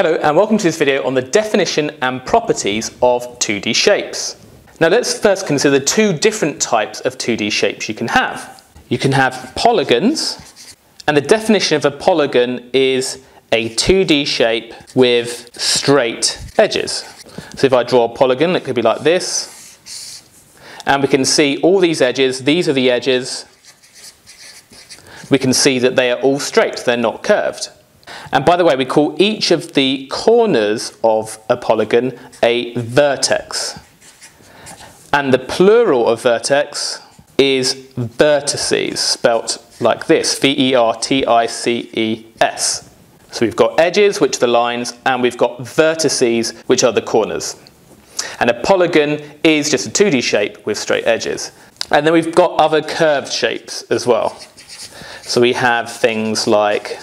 Hello and welcome to this video on the definition and properties of 2D shapes. Now let's first consider two different types of 2D shapes you can have. You can have polygons and the definition of a polygon is a 2D shape with straight edges. So if I draw a polygon it could be like this and we can see all these edges, these are the edges, we can see that they are all straight, they're not curved. And by the way, we call each of the corners of a polygon a vertex. And the plural of vertex is vertices, spelt like this, V-E-R-T-I-C-E-S. So we've got edges, which are the lines, and we've got vertices, which are the corners. And a polygon is just a 2D shape with straight edges. And then we've got other curved shapes as well. So we have things like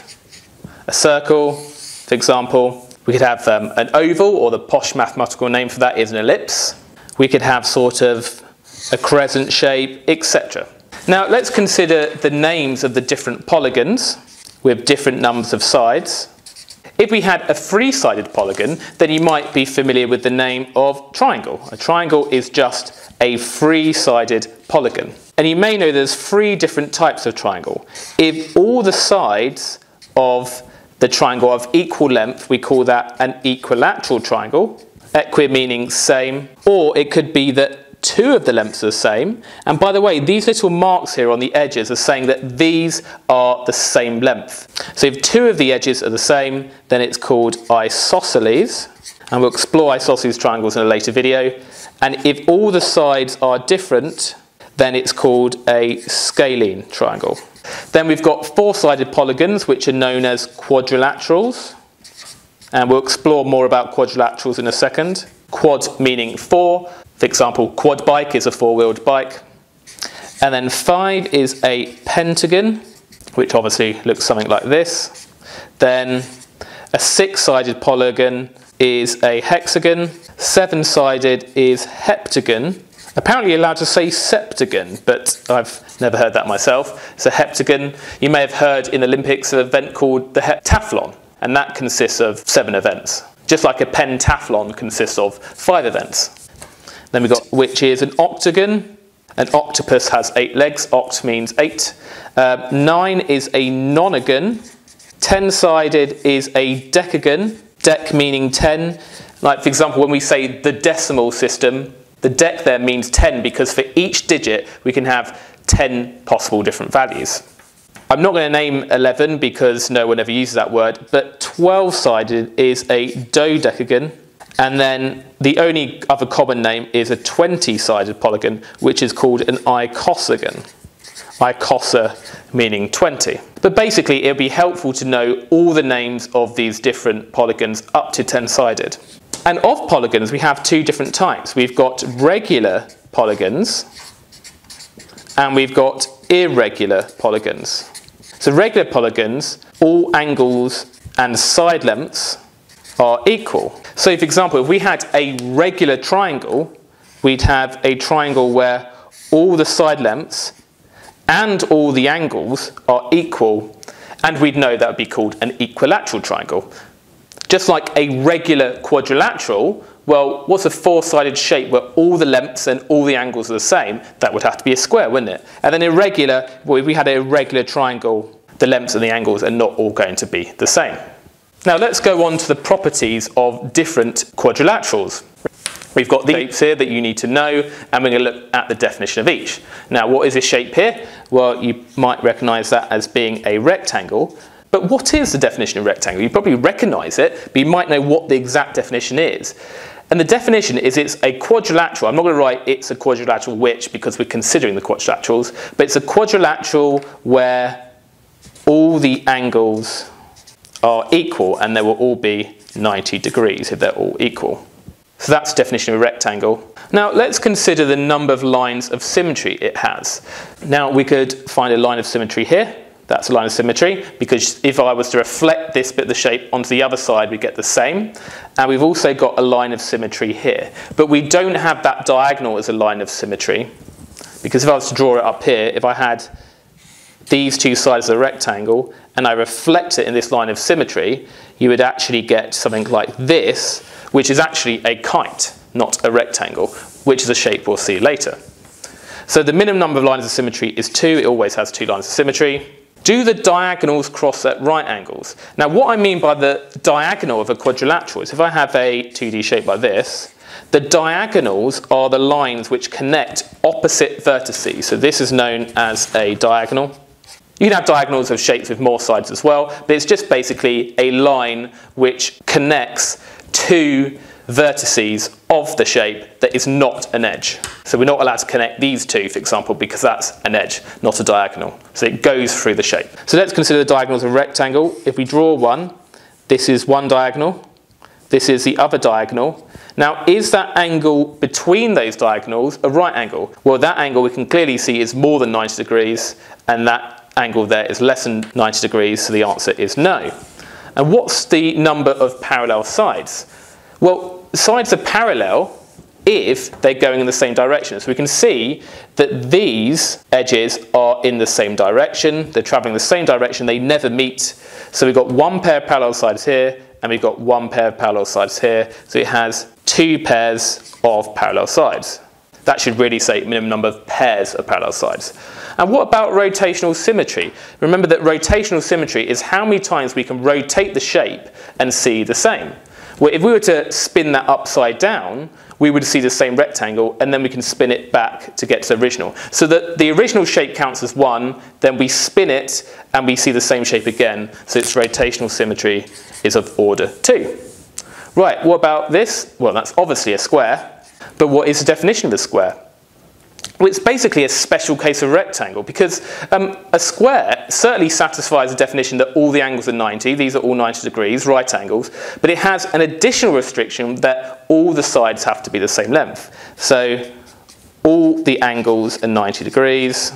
a circle, for example. We could have um, an oval, or the posh mathematical name for that is an ellipse. We could have sort of a crescent shape, etc. Now let's consider the names of the different polygons with different numbers of sides. If we had a three-sided polygon, then you might be familiar with the name of triangle. A triangle is just a three-sided polygon. And you may know there's three different types of triangle. If all the sides of the triangle of equal length, we call that an equilateral triangle. Equi meaning same, or it could be that two of the lengths are the same. And by the way, these little marks here on the edges are saying that these are the same length. So if two of the edges are the same, then it's called isosceles. And we'll explore isosceles triangles in a later video. And if all the sides are different, then it's called a scalene triangle. Then we've got four-sided polygons, which are known as quadrilaterals. And we'll explore more about quadrilaterals in a second. Quad meaning four. For example, quad bike is a four-wheeled bike. And then five is a pentagon, which obviously looks something like this. Then a six-sided polygon is a hexagon. Seven-sided is heptagon, Apparently allowed to say septagon, but I've never heard that myself. It's a heptagon. You may have heard in the Olympics an event called the heptathlon, and that consists of seven events. Just like a pentathlon consists of five events. Then we've got, which is an octagon. An octopus has eight legs. Oct means eight. Uh, nine is a nonagon. Ten-sided is a decagon. Dec meaning ten. Like, for example, when we say the decimal system, the dec there means 10 because for each digit we can have 10 possible different values. I'm not going to name 11 because no one ever uses that word, but 12-sided is a dodecagon, and then the only other common name is a 20-sided polygon, which is called an icosagon. Icosa meaning 20. But basically, it would be helpful to know all the names of these different polygons up to 10-sided. And of polygons, we have two different types. We've got regular polygons, and we've got irregular polygons. So regular polygons, all angles and side lengths are equal. So for example, if we had a regular triangle, we'd have a triangle where all the side lengths and all the angles are equal, and we'd know that would be called an equilateral triangle. Just like a regular quadrilateral, well, what's a four-sided shape where all the lengths and all the angles are the same? That would have to be a square, wouldn't it? And then irregular, well, if we had a irregular triangle, the lengths and the angles are not all going to be the same. Now let's go on to the properties of different quadrilaterals. We've got the shapes here that you need to know, and we're going to look at the definition of each. Now, what is this shape here? Well, you might recognize that as being a rectangle. But what is the definition of rectangle? You probably recognize it, but you might know what the exact definition is. And the definition is it's a quadrilateral. I'm not going to write it's a quadrilateral which because we're considering the quadrilaterals, but it's a quadrilateral where all the angles are equal and they will all be 90 degrees if they're all equal. So that's the definition of a rectangle. Now let's consider the number of lines of symmetry it has. Now we could find a line of symmetry here that's a line of symmetry because if I was to reflect this bit of the shape onto the other side, we get the same. And we've also got a line of symmetry here. But we don't have that diagonal as a line of symmetry because if I was to draw it up here, if I had these two sides of the rectangle and I reflect it in this line of symmetry, you would actually get something like this, which is actually a kite, not a rectangle, which is a shape we'll see later. So the minimum number of lines of symmetry is 2. It always has two lines of symmetry. Do the diagonals cross at right angles? Now what I mean by the diagonal of a quadrilateral is if I have a 2D shape like this, the diagonals are the lines which connect opposite vertices. So this is known as a diagonal. You can have diagonals of shapes with more sides as well, but it's just basically a line which connects two vertices of the shape that is not an edge. So we're not allowed to connect these two, for example, because that's an edge, not a diagonal. So it goes through the shape. So let's consider the diagonals of a rectangle. If we draw one, this is one diagonal, this is the other diagonal. Now, is that angle between those diagonals a right angle? Well, that angle we can clearly see is more than 90 degrees, and that angle there is less than 90 degrees, so the answer is no. And what's the number of parallel sides? Well, sides are parallel if they're going in the same direction. So we can see that these edges are in the same direction, they're traveling the same direction, they never meet. So we've got one pair of parallel sides here, and we've got one pair of parallel sides here. So it has two pairs of parallel sides. That should really say minimum number of pairs of parallel sides. And what about rotational symmetry? Remember that rotational symmetry is how many times we can rotate the shape and see the same. Well, if we were to spin that upside down, we would see the same rectangle and then we can spin it back to get to the original. So that the original shape counts as one, then we spin it and we see the same shape again. So its rotational symmetry is of order two. Right, what about this? Well, that's obviously a square, but what is the definition of a square? Well, it's basically a special case of rectangle because um, a square certainly satisfies the definition that all the angles are 90. These are all 90 degrees, right angles. But it has an additional restriction that all the sides have to be the same length. So all the angles are 90 degrees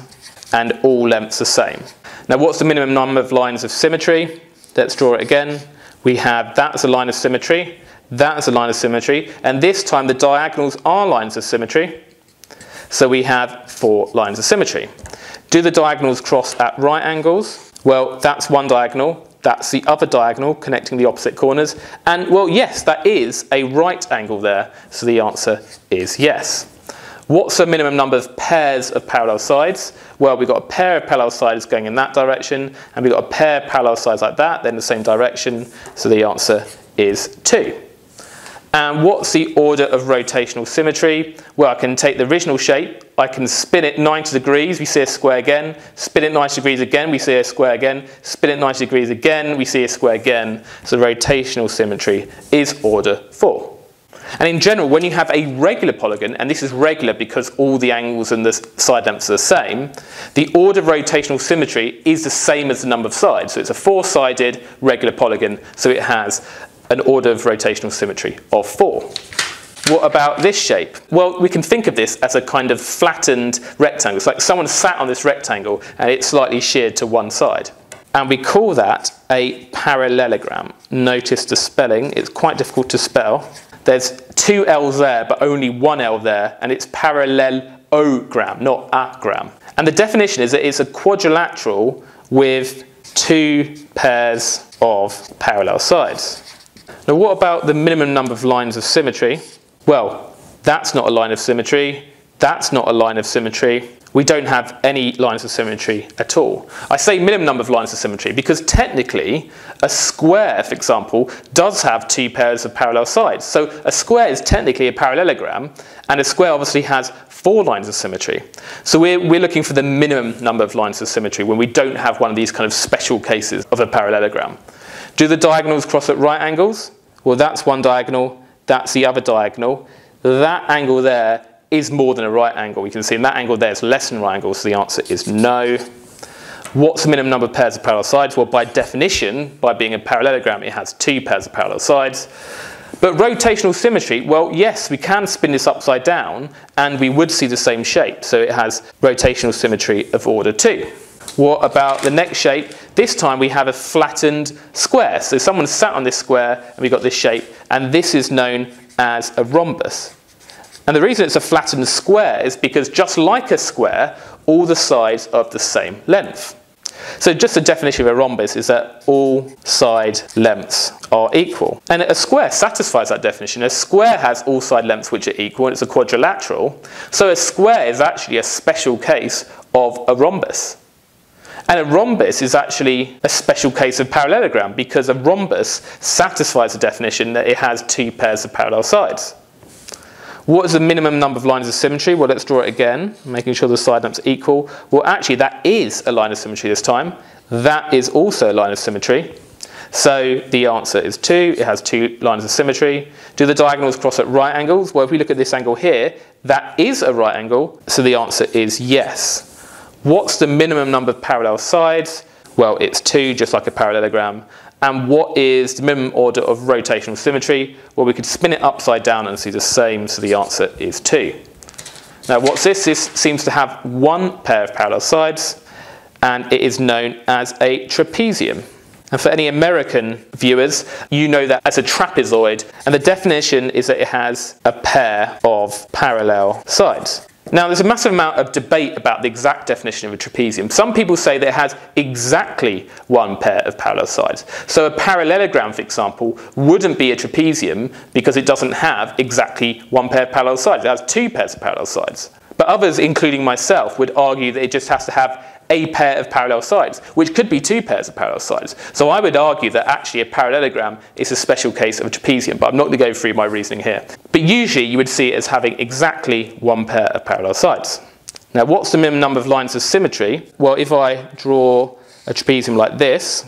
and all lengths the same. Now what's the minimum number of lines of symmetry? Let's draw it again. We have that's a line of symmetry, that's a line of symmetry, and this time the diagonals are lines of symmetry. So we have four lines of symmetry. Do the diagonals cross at right angles? Well, that's one diagonal. That's the other diagonal connecting the opposite corners. And well, yes, that is a right angle there. So the answer is yes. What's the minimum number of pairs of parallel sides? Well, we've got a pair of parallel sides going in that direction, and we've got a pair of parallel sides like that, then the same direction. So the answer is two. And what's the order of rotational symmetry? Well, I can take the original shape, I can spin it 90 degrees, we see a square again, spin it 90 degrees again, we see a square again, spin it 90 degrees again, we see a square again. So rotational symmetry is order 4. And in general, when you have a regular polygon, and this is regular because all the angles and the side lengths are the same, the order of rotational symmetry is the same as the number of sides. So it's a four-sided regular polygon, so it has an order of rotational symmetry of 4. What about this shape? Well, we can think of this as a kind of flattened rectangle. It's like someone sat on this rectangle and it's slightly sheared to one side. And we call that a parallelogram. Notice the spelling, it's quite difficult to spell. There's two L's there, but only one L there, and it's parallelogram, not agram. And the definition is that it's a quadrilateral with two pairs of parallel sides. Now what about the minimum number of lines of symmetry? Well, that's not a line of symmetry. That's not a line of symmetry. We don't have any lines of symmetry at all. I say minimum number of lines of symmetry because technically a square, for example, does have two pairs of parallel sides. So a square is technically a parallelogram and a square obviously has four lines of symmetry. So we're, we're looking for the minimum number of lines of symmetry when we don't have one of these kind of special cases of a parallelogram. Do the diagonals cross at right angles? Well, that's one diagonal, that's the other diagonal. That angle there is more than a right angle. We can see in that angle there is less than right angle, so the answer is no. What's the minimum number of pairs of parallel sides? Well, by definition, by being a parallelogram, it has two pairs of parallel sides. But rotational symmetry, well, yes, we can spin this upside down and we would see the same shape. So it has rotational symmetry of order 2. What about the next shape? This time we have a flattened square. So someone sat on this square and we got this shape, and this is known as a rhombus. And the reason it's a flattened square is because just like a square, all the sides are of the same length. So just the definition of a rhombus is that all side lengths are equal. And a square satisfies that definition. A square has all side lengths which are equal and it's a quadrilateral. So a square is actually a special case of a rhombus. And a rhombus is actually a special case of parallelogram because a rhombus satisfies the definition that it has two pairs of parallel sides. What is the minimum number of lines of symmetry? Well, let's draw it again, making sure the side lengths equal. Well, actually, that is a line of symmetry this time. That is also a line of symmetry. So the answer is 2. It has two lines of symmetry. Do the diagonals cross at right angles? Well, if we look at this angle here, that is a right angle. So the answer is yes. What's the minimum number of parallel sides? Well, it's 2, just like a parallelogram. And what is the minimum order of rotational symmetry? Well, we could spin it upside down and see the same, so the answer is 2. Now, what's this? This seems to have one pair of parallel sides, and it is known as a trapezium. And for any American viewers, you know that as a trapezoid, and the definition is that it has a pair of parallel sides. Now, there's a massive amount of debate about the exact definition of a trapezium. Some people say that it has exactly one pair of parallel sides. So a parallelogram, for example, wouldn't be a trapezium because it doesn't have exactly one pair of parallel sides. It has two pairs of parallel sides. But others, including myself, would argue that it just has to have a pair of parallel sides, which could be two pairs of parallel sides. So I would argue that actually a parallelogram is a special case of a trapezium, but I'm not going to go through my reasoning here. But usually you would see it as having exactly one pair of parallel sides. Now what's the minimum number of lines of symmetry? Well, if I draw a trapezium like this,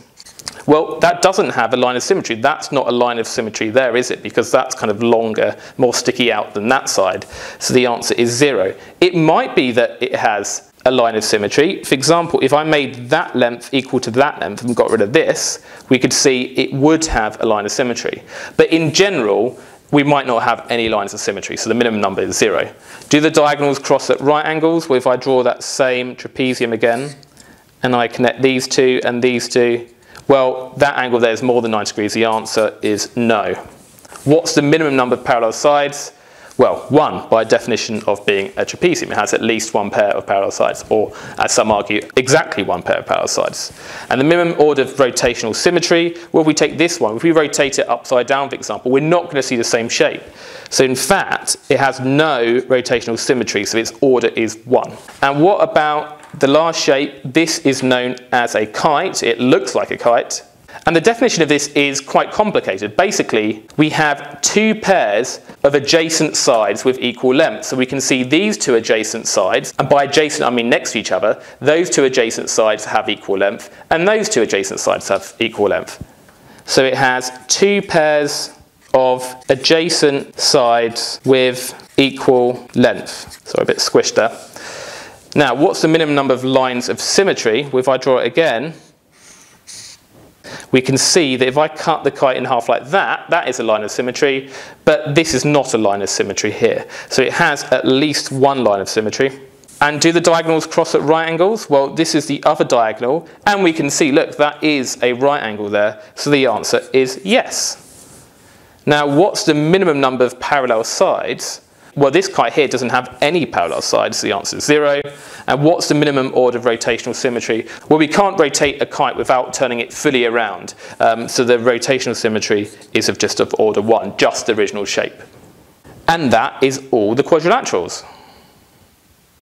well, that doesn't have a line of symmetry. That's not a line of symmetry there, is it? Because that's kind of longer, more sticky out than that side. So the answer is zero. It might be that it has a line of symmetry. For example, if I made that length equal to that length and got rid of this, we could see it would have a line of symmetry. But in general, we might not have any lines of symmetry, so the minimum number is zero. Do the diagonals cross at right angles? Well, if I draw that same trapezium again, and I connect these two and these two, well, that angle there is more than 90 degrees. The answer is no. What's the minimum number of parallel sides? Well, one, by definition of being a trapezium, it has at least one pair of parallel sides, or as some argue, exactly one pair of parallel sides. And the minimum order of rotational symmetry, well, if we take this one, if we rotate it upside down, for example, we're not going to see the same shape. So in fact, it has no rotational symmetry, so its order is one. And what about the last shape? This is known as a kite. It looks like a kite. And the definition of this is quite complicated. Basically, we have two pairs of adjacent sides with equal length. So we can see these two adjacent sides, and by adjacent I mean next to each other, those two adjacent sides have equal length, and those two adjacent sides have equal length. So it has two pairs of adjacent sides with equal length. So a bit squished there. Now, what's the minimum number of lines of symmetry? If I draw it again, we can see that if I cut the kite in half like that, that is a line of symmetry, but this is not a line of symmetry here. So it has at least one line of symmetry. And do the diagonals cross at right angles? Well, this is the other diagonal, and we can see, look, that is a right angle there, so the answer is yes. Now, what's the minimum number of parallel sides? Well, this kite here doesn't have any parallel sides, so the answer is zero. And what's the minimum order of rotational symmetry? Well, we can't rotate a kite without turning it fully around. Um, so the rotational symmetry is of just of order one, just the original shape. And that is all the quadrilaterals.